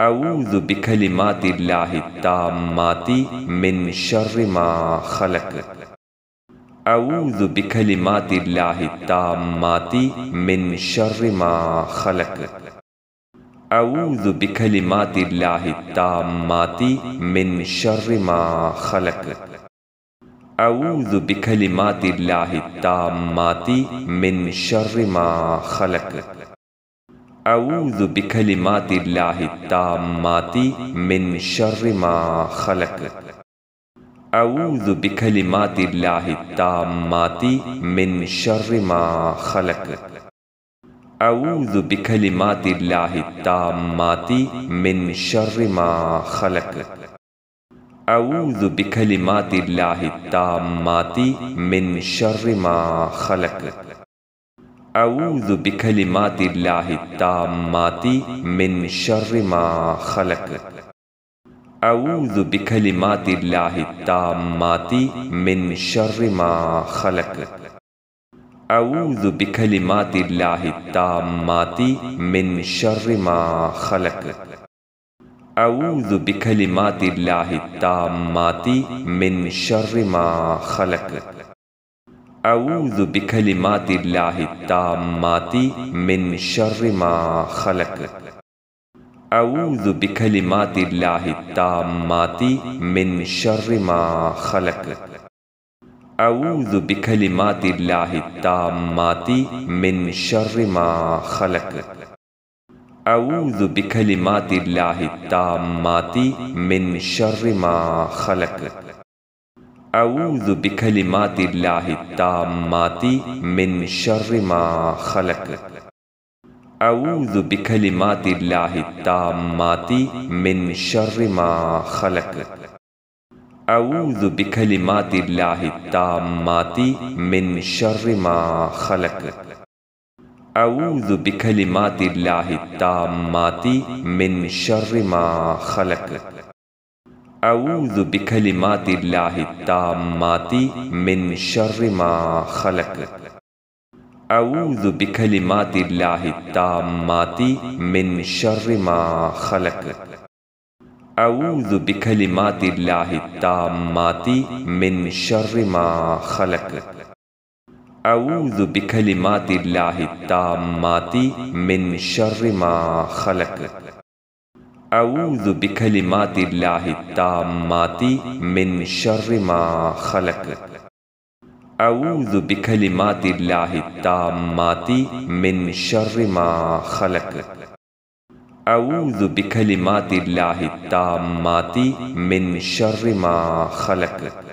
أعوذ بكلمات الله التامات من شر ما خلق. أعوذ بكلمات الله التامات من شر ما خلق. أعوذ بكلمات الله التامات من شر ما خلق. أعوذ بكلمات الله التامات من شر ما خلق. أعوذ بكلمات الله التامات من شر ما خلق. أعوذ بكلمات الله التامات من شر ما خلق. أعوذ بكلمات الله التامات من شر ما خلق. أعوذ بكلمات الله التامات من شر ما خلق. أعوذ بكلمات الله التامات من شر ما خلق. أعوذ بكلمات الله التامات من شر ما خلق. أعوذ بكلمات الله التامات من شر ما خلق. أعوذ بكلمات الله التامات من شر ما خلق. أعوذ بكلمات الله التامات من شر ما خلق. أعوذ بكلمات الله التامات من شر ما خلق. أعوذ بكلمات الله التامات من شر ما خلق. أعوذ بكلمات الله التامات من شر ما خلق. أعوذ بكلمات الله التامات من شر ما خلق. أعوذ بكلمات الله التامات من شر ما خلق. أعوذ بكلمات الله التامات من شر ما خلق. أعوذ بكلمات الله التامات من شر ما خلق. أعوذ بكلمات الله التامات من شر ما خلق. أعوذ بكلمات الله التامات من شر ما خلق. أعوذ بكلمات الله التامات من شر ما خلق. أعوذ بكلمات الله التامات من شر ما خلق. أعوذ بكلمات الله التامات من شر ما خلق. أعوذ بكلمات الله التامات من شر ما خلق. أعوذ بكلمات الله التامات من شر ما خلق.